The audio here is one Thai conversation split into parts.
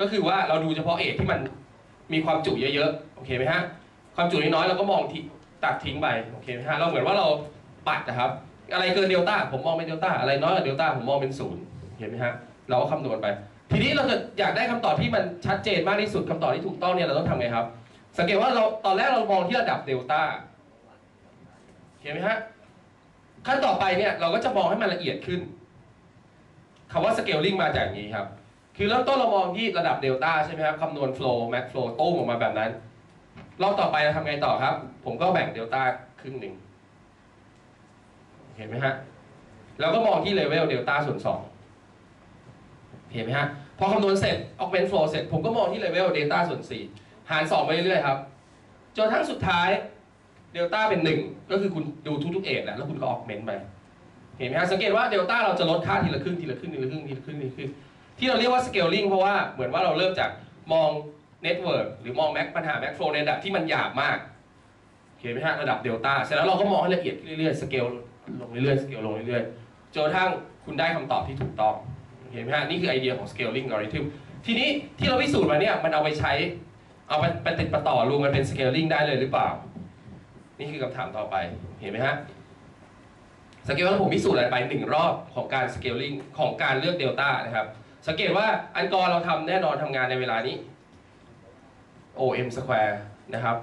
ก็คือว่าเราดูเฉพาะเอกที่มันมีความจุเยอะๆ โอเคไหมฮะ ความจุน้อยๆเราก็มองที่ตัดทิ้งไป โอเคไหมฮะ เราเหมือนว่าเราปัดนะครับ อะไรเกินเดลต้าผมมองเป็นเดลต้า อะไรน้อยกว่าเดลต้าผมมองเป็นศูนย์เห็นไหมฮะ เราก็คำนวณไป ทีนี้เราจะอยากได้คำตอบที่มันชัดเจนมากที่สุดคำตอบที่ถูกต้องเนี่ยเราต้องทำไงครับ สังเกตว่าเราตอนแรกเรามองที่ระดับเดลต้าเห็นไหมฮะ ขั้นต่อไปเนี่ยเราก็จะมองให้มันละเอียดขึ้นคำว่า scaling มาจากนี้ครับ คือเริ่มต้นเรามองที่ระดับเดลต้าใช่ไหมครับคำนวณ flow max flow ตู้มออกมาแบบนั้นรอบต่อไปเราทำไงต่อครับ ผมก็แบ่งเดลต้าครึ่งหนึ่งเห็นไหมฮะแล้วก็มองที่ level delta ส่วนสองเห็นไหมฮะพอคำนวณเสร็จ augment flow เสร็จ ผมก็มองที่ level delta ส่วนสี่หารสองไปเรื่อยๆครับจนกระทั่งสุดท้ายเดลต้าเป็นหนึ่งก็คือคุณดูทุกๆ edge แล้วคุณก็ augment ไปเห็นไหมฮะสังเกตว่าเดลต้าเราจะลดค่าทีละครึ่งทีละครึ่งทีละครึ่งทีละครึ่งทีละครึ่ง ที่เราเรียกว่า scaling เพราะว่าเหมือนว่าเราเริ่มจากมอง network หรือมอง mac ปัญหา mac flow ในระดับที่มันหยาบมากเห็นไหมฮะระดับเดลต้าเสร็จแล้วเราก็มองให้ละเอียดเรื่อยๆ scale ลงเรื่อยๆ scale ลงเรื่อยๆจนกระทั่งคุณได้คำตอบที่ถูกต้องเห็นไหมฮะนี่คือไอเดียของ scaling algorithm ทีนี้ที่เราพิสูจน์มาเนี่ยมันเอาไปใช้ เอาไปไปติดประต่อรวมกันเป็น scaling ได้เลยหรือเปล่า นี่คือคำถามต่อไปเห็นไหมฮะสังเกตว่าผมพิสูจน์อะไรไปหนึ่งรอบของการ scaling ของการเลือกเดลต้านะครับ สังเกตว่าอันกอร์เราทำแน่นอนทำงานในเวลานี้ OM square นะครับ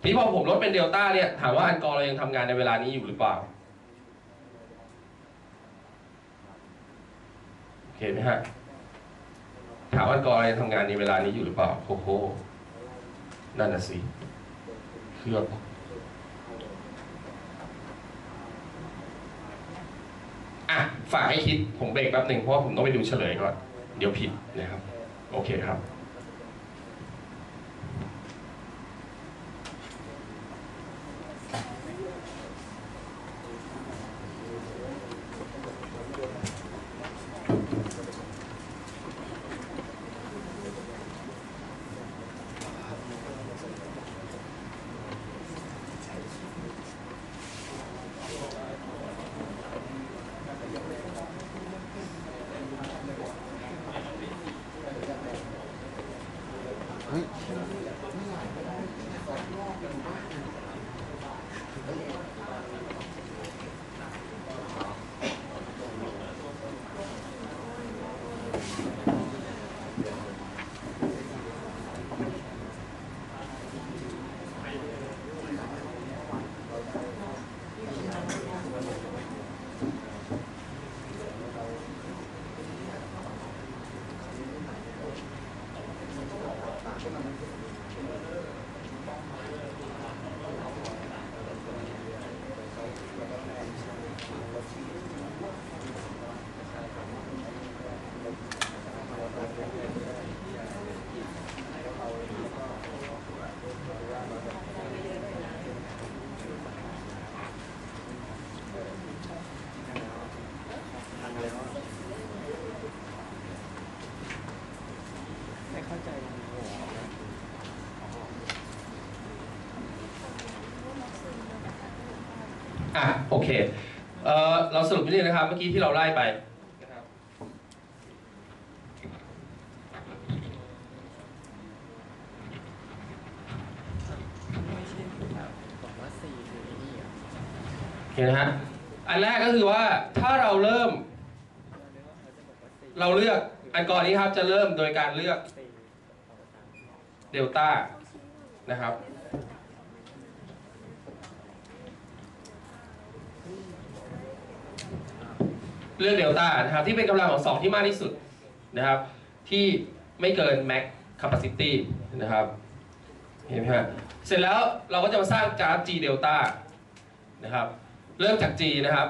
ทีนี้พอผมลดเป็นเดลต้าเนี่ยถามว่าอันกอร์เรายังทำงานในเวลานี้อยู่หรือเปล่าโอเคไหมฮะถามว่าอันกอร์เรายังทำงานในเวลานี้อยู่หรือเปล่าโอ้โหนั่นน่ะสิเครื่องอะฝากให้คิดผมเบรกแป๊บหนึ่งเพราะว่าผมต้องไปดูเฉลยก่อน ดี๋ยวผิดนะครับ โอเคครับ อะโอเคเอ่อเราสรุปนิดนึงนะครับ เมื่อกี้ที่เราไล่ไปนะครับไม่ใช่บอกว่าสี่คือไอ้นี่อะโอเคนะฮะอันแรกก็คือว่าถ้าเราเริ่ม เราเลือกอันก่อนนี้ครับจะเริ่มโดยการเลือกเดลต้านะครับ เลือกเดลต้านะครับที่เป็นกำลังของสองที่มากที่สุดนะครับ ที่ไม่เกิน max capacity นะครับเห็นไหมฮะเสร็จแล้วเราก็จะมาสร้างกราฟ G เดลต้านะครับเริ่มจาก G นะครับ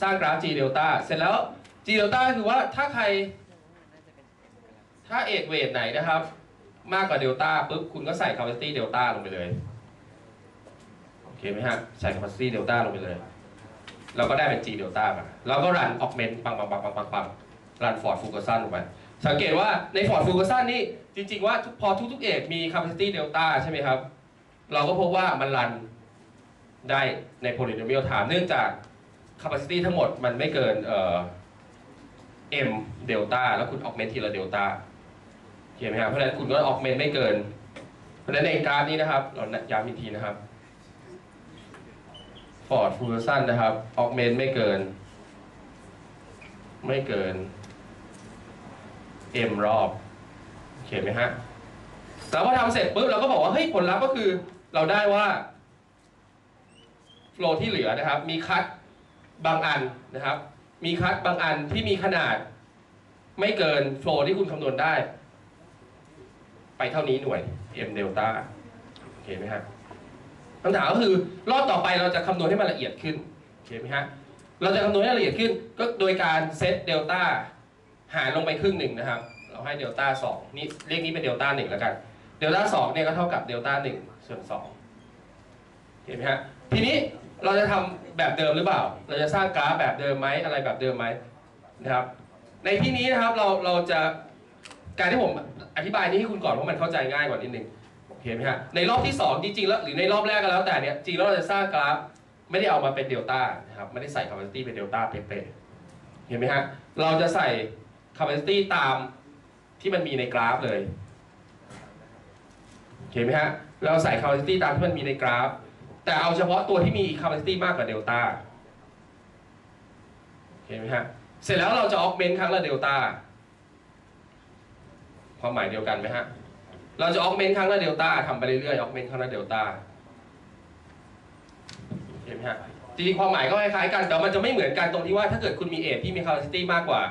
สร้างกราฟ G เดลต้าเสร็จแล้ว G เดลต้าคือว่าถ้าใคร ถ้าเอกเวทไหนนะครับ มากกว่าเดลต้าปุ๊บคุณก็ใส่ capacity เดลต้าลงไปเลย โอเคไหมฮะใส่ capacity เดลต้าลงไปเลย เราก็ได้เป็น G เดลต้ามาเราก็รัน augment ปังปังปังปังปังปังรัน Ford Ferguson ลงไปสังเกตว่าใน Ford Ferguson นี่จริง ๆ ว่าทุกพอทุกๆเอกมี capacity เดลต้าใช่ไหมครับ เราก็พบว่ามันรันได้ใน polynomial time เนื่องจาก capacity ทั้งหมดมันไม่เกินเอ่อ m เดลต้าแล้วคุณ augment ทีละเดลต้าโอเคเคไหมครับเพราะฉะนั้นคุณก็ augment ไม่เกิน เพราะฉะนั้นในกราฟนี้นะครับ เราย้ำอีกทีนะครับ Ford-Fulkerson นะครับ augment ไม่เกิน ไม่เกิน M รอบโอเคไหมฮะแล้วพอทำเสร็จปุ๊บเราก็บอกว่าเฮ้ยผลลัพธ์ก็คือเราได้ว่า flow ที่เหลือนะครับ มี cutบางอันนะครับ มี cut บางอันที่มีขนาด ไม่เกิน flow ที่คุณคำนวณได้ ไปเท่านี้หน่วย m เดลต้าโอเคไหมฮะ คำถามก็คือรอบต่อไปเราจะคำนวณให้มันละเอียดขึ้นโอเคไหมฮะเราจะคำนวณให้ละเอียดขึ้นก็โดยการเซตเดลต้าหารลงไปครึ่งหนึ่งนะครับ เราให้เดลต้าสองนี่เรียกนี้เป็นเดลต้าหนึ่งแล้วกันเดลต้าสองเนี่ยก็เท่ากับเดลต้าหนึ่งส่วนสองเห็นไหมฮะทีนี้เราจะทำแบบเดิมหรือเปล่า เราจะสร้างกราฟแบบเดิมไหมอะไรแบบเดิมไหมนะครับ ในที่นี้นะครับเราเราจะการที่ผมอธิบายนี้ให้คุณก่อนเพราะมันเข้าใจง่ายกว่านิดนึง โอเคไหมฮะในรอบที่สองจริงๆแล้วหรือในรอบแรกก็แล้วแต่เนี่ยจริงแล้วเราจะสร้างกราฟไม่ได้เอามาเป็นเดลต้านะครับไม่ได้ใส่ capacity เป็นเดลต้าเป๊ะๆเห็นไหมฮะเราจะใส่ capacity ตามที่มันมีในกราฟเลยเห็นไหมฮะเราใส่ capacity ตามที่มันมีในกราฟ แต่เอาเฉพาะตัวที่มี capacity มากกว่าเดลต้าเห็นไหมฮะเสร็จแล้วเราจะ augment ครั้งละเดลต้าความหมายเดียวกันไหมฮะ เราจะ augment ครั้งละเดลต้าทำไปเรื่อยๆ augment ครั้งละเดลต้าเห็นไหมฮะจริงๆความหมายก็คล้ายๆกันแต่มันจะไม่เหมือนกันตรงที่ว่าถ้าเกิดคุณมี edge ที่มี capacity มากกว่า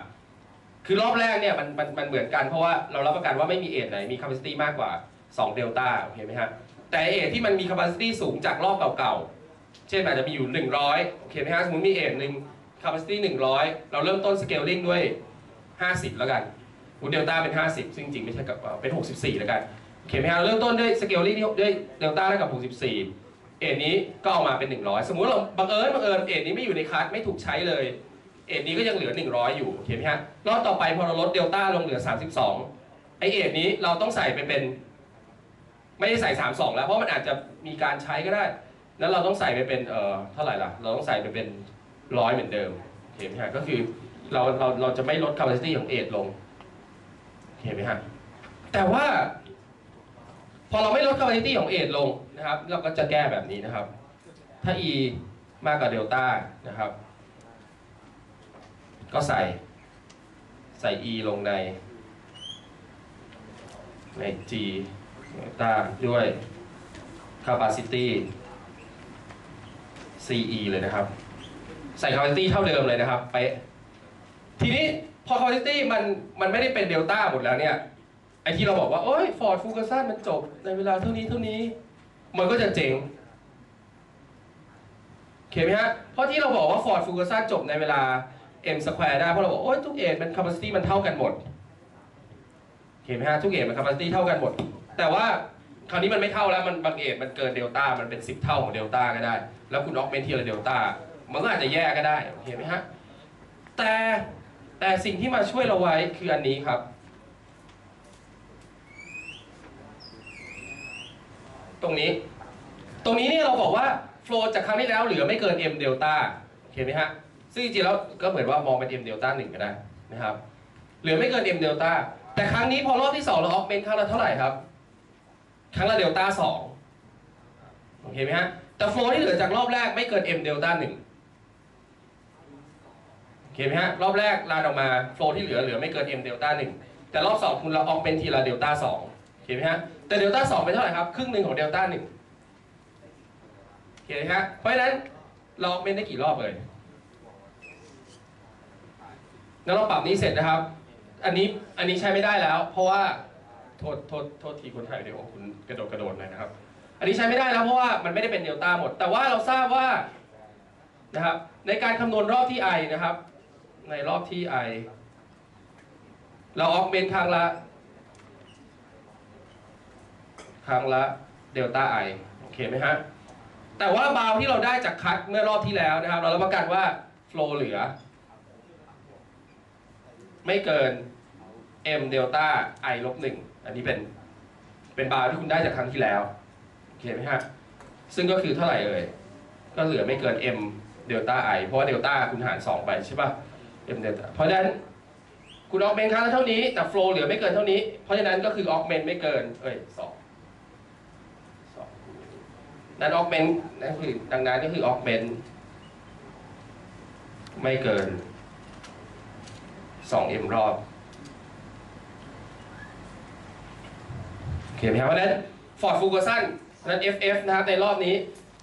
คือรอบแรกเนี่ยมันมันมันเหมือนกันเพราะว่าเรารับประกันว่าไม่มี edge ไหนมี capacity มากกว่า2เดลต้าโอเคไหมฮะแต่ edge ที่มันมี capacity สูงจากรอบเก่าๆเช่นอาจจะมีอยู่ 100โอเคไหมฮะสมมติมี edge หนึ่ง capacity 100เราเริ่มต้น scaling ด้วย 50 แล้วกัน อูเดลต้าเป็น 50 ซึ่งจริงไม่ใช่กับเอ่อเป็น 64 แล้วกันโอเคไหมฮะเริ่มต้นด้วย scaling ที่ด้วยเดลต้าเท่ากับ 64 edge นี้ก็เอามาเป็น 100 สมมุติเราบังเอิญบังเอิญ edge นี้ไม่อยู่ใน cut ไม่ถูกใช้เลย edge นี้ก็ยังเหลือ 100 อยู่โอเคไหมฮะรอบต่อไปพอเราลดเดลต้าลงเหลือ 32 ไอเอทนี้เราต้องใส่ไปเป็น ไม่ได้ใส่ 32 แล้วเพราะมันอาจจะมีการใช้ก็ได้ แล้วเราต้องใส่ไปเป็นเอ่อเท่าไหร่ล่ะ เราต้องใส่ไปเป็นร้อยเหมือนเดิมเห็นไหมฮะก็คือเราเราเราจะไม่ลด capacity ของเอทลง เห็นไหมฮะแต่ว่า พอเราไม่ลด capacity ของเอทลงนะครับ เราก็จะแก้แบบนี้นะครับ ถ้า e มากกว่าเดลต้านะครับ ก็ใส่ใส่ e ลงในใน g เดลต้าด้วย capacity ce เลยนะครับ ใส่ capacity เท่าเดิมเลยนะครับ ไป ทีนี้ พอ capacity มันมันไม่ได้เป็นเดลต้าหมดแล้วเนี่ยไอที่เราบอกว่า โอ้ยฟอร์ดฟูก s ันมันจบในเวลาเท่านี้เท่านี้ มันก็จะเจ๋งโอเคไหมฮะ เพราะที่เราบอกว่าฟอร์ดฟูก s ันจบในเวลา m square ได้เพราะเราบอกโอ้ยทุก edge มัน capacity มันเท่ากันหมดโอเคไหมฮะทุก edge มัน capacity เท่ากันหมด แต่ว่าคราวนี้มันไม่เท่าแล้วมันบาง edge มันเกินเดลต้ามันเป็น 10 เท่าของเดลต้าก็ได้ แล้วคุณ augment ทีละเดลต้ามันก็อาจจะแย่ก็ได้โอเคไหมฮะแต่ แต่สิ่งที่มาช่วยเราไว้คืออันนี้ครับ ตรงนี้ ตรงนี้เนี่ยเราบอกว่า flow จากครั้งที่แล้วเหลือไม่เกิน m เดลต้าเห็นไหมฮะ ซึ่งจริงๆแล้วก็เหมือนว่ามองเป็น m เดลต้าหนึ่งก็ได้นะครับ เหลือไม่เกิน m เดลต้าแต่ครั้งนี้พอรอบที่ 2 เรา augment ครั้งละเท่าไหร่ครับ ครั้งละเดลต้าสองโอเคไหมฮะ แต่ flow ที่เหลือจากรอบแรกไม่เกิน m เดลต้าหนึ่ง โอเคไหมฮะรอบแรก run ออกมา flow ที่เหลือเหลือไม่เกิน m เดลต้าหนึ่งแต่รอบสองคุณเรา augment ทีละเดลต้าสองโอเคไหมฮะแต่เดลต้าสองเป็นเท่าไหร่ครับ ครึ่งหนึ่งของเดลต้าหนึ่งโอเคไหมฮะเพราะฉะนั้นเรา augment ได้กี่รอบเลยแล้วเราปรับนี้เสร็จนะครับ อันนี้อันนี้ใช้ไม่ได้แล้ว เพราะว่าโทษโทษโทษทีคนถ่ายวิดีโอคุณกระโดดกระโดดหน่อยนะครับ อันนี้ใช้ไม่ได้แล้วเพราะว่ามันไม่ได้เป็นเดลต้าหมด แต่ว่าเราทราบว่านะครับในการคำนวณรอบที่ i นะครับ ในรอบที่ i เราออกเมนครั้งละครั้งละเดลต้า i โอเคไหมฮะ แต่ว่าบาวที่เราได้จากคัดเมื่อรอบที่แล้วนะครับ เรารับประกันว่าโฟลเหลือ ไม่เกิน m เดลต้า i ลบหนึ่งอันนี้เป็นเป็นบาวที่คุณได้จากครั้งที่แล้วโอเคไหมฮะ ซึ่งก็คือเท่าไหร่เอ่ยก็เหลือไม่เกิน m เดลต้า i เพราะว่าเดลต้าคุณหาร 2 ไปใช่ป่ะ เดลต้าเพราะฉะนั้นคุณออกเมนครั้งละเท่านี้ แต่โฟล์เหลือไม่เกินเท่านี้ เพราะฉะนั้นก็คือออกเมนไม่เกิน เอ้ยสองสองนั้นออกเมนนั่นคือดังนั้นก็คือออกเมนไม่เกิน 2m รอบโอเคไหมครับเพราะฉะนั้น Ford f u g a s o n นั้น FF นะครับในรอบนี้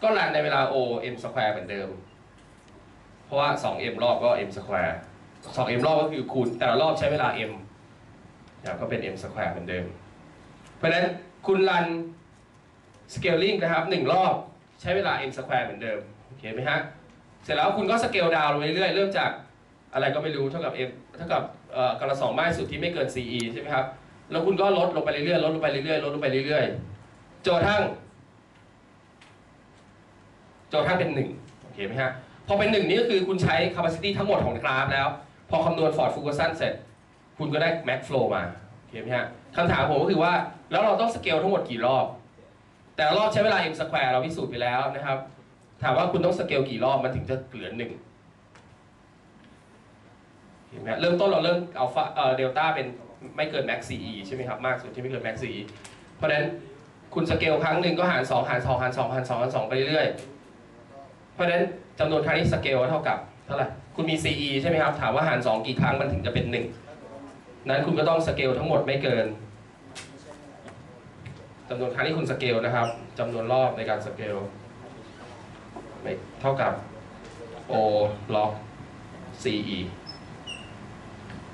ก็รันในเวลา O m square เหมือนเดิม เพราะว่า 2m รอบก็ m square 2m รอบก็คือคูณแต่ละรอบใช้เวลา m นะครับก็เป็น m square เหมือนเดิม เพราะฉะนั้นคุณรัน scaling นะครับหนึ่งรอบใช้เวลา m square เหมือนเดิมโอเคไหมฮะเสร็จแล้วคุณก็สเกลดาวน์ลงเรื่อยๆเริ่มจากอะไรก็ไม่รู้เท่ากับ m เท่ากับอ่อกำลังสองมากที่สุดที่ไม่เกิน ce ใช่ไหมครับแล้วคุณก็ลดลงไปเรื่อยๆลดลงไปเรื่อยๆลดลงไปเรื่อยๆจนกระทั่งจนกระทั่งเป็นหนึ่งโอเคไหมฮะพอเป็นหนึ่งนี่ก็คือคุณใช้ capacity ทั้งหมดของกราฟแล้ว พอคำนวณ Ford f u g a s o n เสร็จ คุณก็ได้ max flow มาโอเคไหมฮะคำถามผมก็คือว่า แล้วเราต้องสเกลทั้งหมดกี่รอบ แต่รอบใช้เวลา m square เราพิสูจน์ไปแล้วนะครับ ถามว่าคุณต้องสเกลกี่รอบมันถึงจะเหลือหนึ่งเห็นไหมฮะเริ่มต้นเราเริ่มอัลฟาเอ่อเดลต้าเป็นไม่เกิน max CE ใช่ไหมครับมากสุดที่ไม่เกิน max CE เพราะฉะนั้นคุณสเกลครั้งหนึ่งก็หาร2หาร2หาร2หาร2หาร2ไปเรื่อยๆเพราะฉะนั้นจำนวนครั้งที่สเกลเท่ากับ เท่าไหร่คุณมี CE ใช่ไหมครับ ถามว่าหาร 2 กี่ครั้งมันถึงจะเป็น 1 นั้นคุณก็ต้องสเกลทั้งหมดไม่เกินจำนวนครั้งที่คุณสเกลนะครับจำนวนรอบในการสเกลไม่เท่ากับ O log CE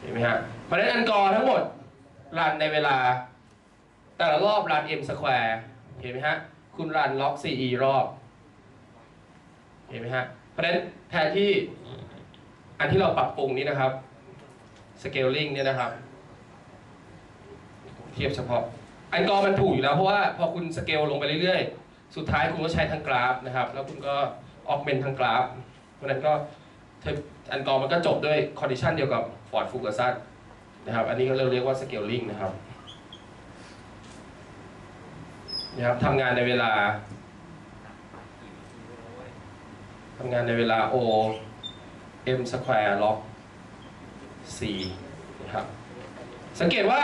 เห็นไหมฮะ เพราะฉะนั้นอันกอทั้งหมดรันในเวลา แต่ละรอบรัน m square เห็นไหมฮะ คุณรัน log CE รอบ เห็นไหมฮะ เพราะฉะนั้นแทนที่ อันที่เราปรับปรุงนี้นะครับ scaling เนี่ยนะครับ เทียบเฉพาะ อันกอมันถูกอยู่แล้วเพราะว่าพอคุณสเกลลงไปเรื่อยๆ สุดท้ายคุณก็ใช้ทั้งกราฟนะครับ แล้วคุณก็ augment ทั้งกราฟ เพราะนั้นก็อันกอมันก็จบด้วย condition เดียวกับ Ford-Fulkerson นะครับ อันนี้ก็เราเรียกว่า scaling นะครับนะครับทำงานในเวลาทำงานในเวลา O m square log c นะครับสังเกตว่า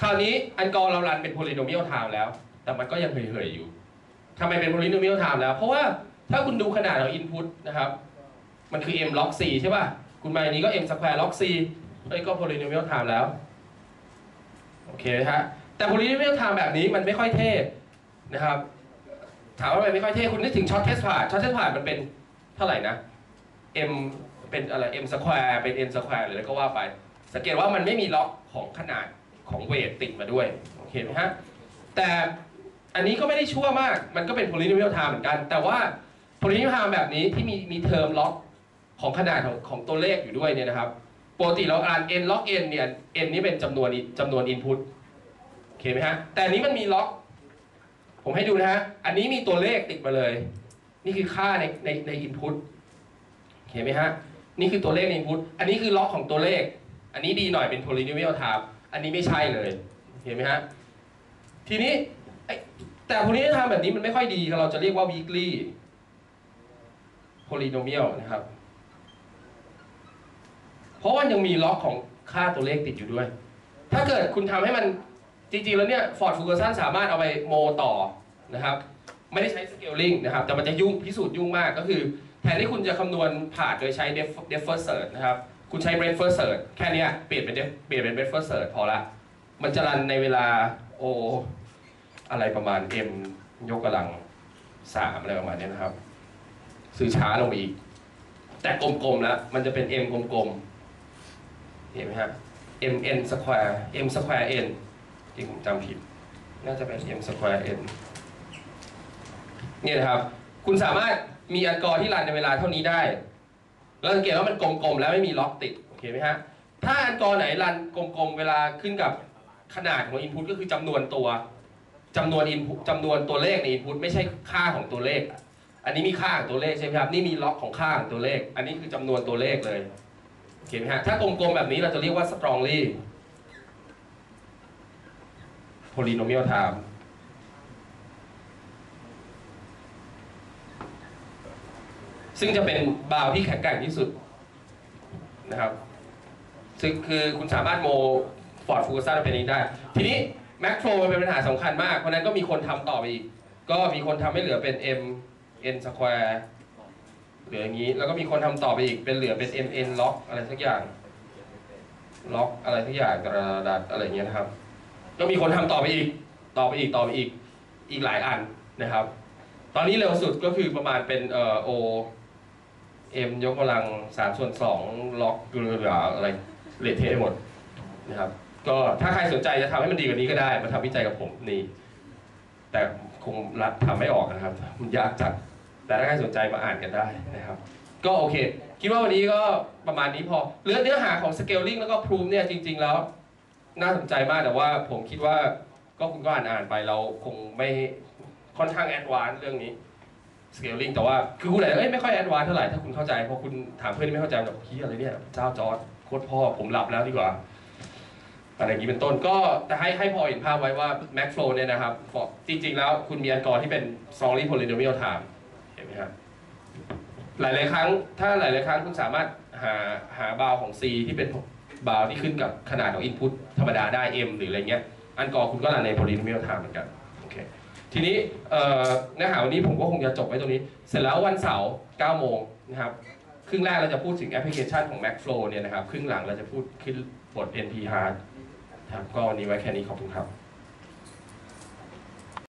คราวนี้อันกอร์เรารันเป็น polynomial time แล้ว แต่มันก็ยังเหยๆอยู่ทำไมเป็น polynomial time แล้ว เพราะว่าถ้าคุณดูขนาดของ input นะครับ มันคือ m log c ใช่ป่ะ คุณมาอันนี้ก็ m square log c เอ้ยก็ polynomial time แล้ว โอเคฮะแต่ polynomial time แบบนี้มันไม่ค่อยเท่นะครับ ถามว่ามันไม่ค่อยเท่ คุณนึกถึง shortest path shortest path มันเป็นเท่าไหร่นะ m เป็นอะไร m square เป็น n square หรืออะไรก็ว่าไป สังเกตว่ามันไม่มีล็อกของขนาดของเวทติดมาด้วยโอเคไหมฮะแต่อันนี้ก็ไม่ได้ชั่วมาก มันก็เป็น polynomial time เหมือนกัน แต่ว่า polynomial time แบบนี้ที่มีมีเทอมล็อกของขนาดของของตัวเลขอยู่ด้วยเนี่ยนะครับปกติเราอ่าน n log n เนี่ย n นี่เป็นจำนวนจำนวน input โอเคไหมฮะ แต่อันนี้มันมีล็อก ผมให้ดูนะฮะ อันนี้มีตัวเลขติดมาเลย นี่คือค่าในในใน input โอเคไหมฮะ นี่คือตัวเลขใน input อันนี้คือล็อกของตัวเลข อันนี้ดีหน่อยเป็น polynomial time อันนี้ไม่ใช่เลยเห็นไหมฮะทีนี้แต่ polynomial time แบบนี้มันไม่ค่อยดี เราจะเรียกว่า weekly polynomial นะครับ เพราะว่ายังมีล็อกของค่าตัวเลขติดอยู่ด้วย ถ้าเกิดคุณทำให้มันจริงๆแล้วเนี่ย Ford f u g a s o n สามารถเอาไปโมต่อนะครับ ไม่ได้ใช้ scaling นะครับ แต่มันจะยุ่งพิสูจน์ยุ่งมากก็คือ แทนที่คุณจะคำนวณผ่านโดยใช้ def- defer search นะครับ คุณใช้ breadth search แค่นี้เปลี่ยนเป็น def- เปลี่ยนเป็น breadth search พอละ มันจะรันในเวลาโออะไรประมาณ m ยกกำลังสามอะไรประมาณนี้นะครับ ซื้อช้าลงไปอีก แต่กลมๆแล้ว มันจะเป็น m กลมๆ เห็นไหมฮะ m n square m square n ที่ผมจำผิด น่าจะเป็น m square n เนี่ยนะครับ คุณสามารถ มีอันกอร์ที่รันในเวลาเท่านี้ได้แล้วสังเกตว่ามันกลมๆแล้วไม่มีล็อกติดโอเคไหมฮะถ้าอันกอร์ไหนรันกลมๆเวลาขึ้นกับขนาดของ input ก็คือจำนวนตัวจำนวน input จำนวนตัวเลขใน input ไม่ใช่ค่าของตัวเลข อันนี้มีค่าของตัวเลขใช่ไหมครับนี่มีล็อกของค่าของตัวเลข อันนี้คือจำนวนตัวเลขเลยโอเคไหมฮะถ้ากลมๆแบบนี้เราจะเรียกว่า strongly polynomial time ซึ่งจะเป็นบาวที่แข็งแกร่งที่สุดนะครับ ซึ่งคือคุณสามารถโมฟอร์ดฟูกัสซันเป็นนี้ได้ ทีนี้แม c โ r รมันเป็นปัญหาสำคัญมาก เพราะนั้นก็มีคนทำต่อไปอีก ก็มีคนทำให้เหลือเป็น m n square เหลืออย่างนี้ แล้วก็มีคนทำต่อไปอีก เป็นเหลือเป็น m n log อะไรสักอย่าง log อะไรสักอย่างกระดาษอะไรอย่างเงี้ยนะครับ ก็มีคนทำต่อไปอีก ต่อไปอีก ต่อไปอีก อีกหลายอันนะครับ ตอนนี้เร็วสุดก็คือประมาณเป็นเอ่อ o m ยกกำลัง3ส่วน2ล็อกหรืออะไรเละเทะหมดนะครับ ก็ถ้าใครสนใจจะทำให้มันดีกว่านี้ก็ได้มาทำวิจัยกับผมนี่ แต่คงรับทำไม่ออกนะครับ มันยากจัด แต่ถ้าใครสนใจมาอ่านกันได้นะครับ ก็โอเค คิดว่าวันนี้ก็ประมาณนี้พอเรื่องเนื้อหาของ scaling แล้วก็ proof เนี่ยจริง ๆ แล้ว น่าสนใจมากแต่ว่าผมคิดว่าก็คุณก็อ่านอ่านไปเราคงไม่ค่อนข้างแอดวานซ์เรื่องนี้ scaling แต่ว่าคือคุณอาจจะเอ้ยไม่ค่อยแอดวานเท่าไหร่ถ้าคุณเข้าใจพราะคุณถามเพื่อนที่ไม่เข้าใจแบบพี่อะไรเนี่ยเจ้าจอร์ดโคตรพ่อผมหลับแล้วดีกว่าอะไรอย่างนี้เป็นต้นก็แต่ให้ให้พอเห็นภาพไว้ว่า max flow เนี่ยนะครับจริง ๆ แล้วคุณมีอันกอร์ที่เป็น strongly polynomial time เห็นไหมครับหลาย ๆ ครั้ง ถ้าหลาย ๆ ครั้งคุณสามารถหาหาบาวของ C ที่เป็นบาวที่ขึ้นกับขนาดของ input ธรรมดาได้ M หรืออะไรเงี้ย อันกอร์คุณก็ run ใน polynomial time เหมือนกัน ทีนี้เอ่อเนื้อหาวันนี้ผมก็คงจะจบไว้ตรงนี้ เสร็จแล้ววันเสาร์9โมงนะครับ ครึ่งแรกเราจะพูดถึงแอปพลิเคชันของ Mac Flow เนี่ยนะครับ ครึ่งหลังเราจะพูดขึ้นบท NP Hard ครับ ก็วันนี้ไว้แค่นี้ขอบคุณครับ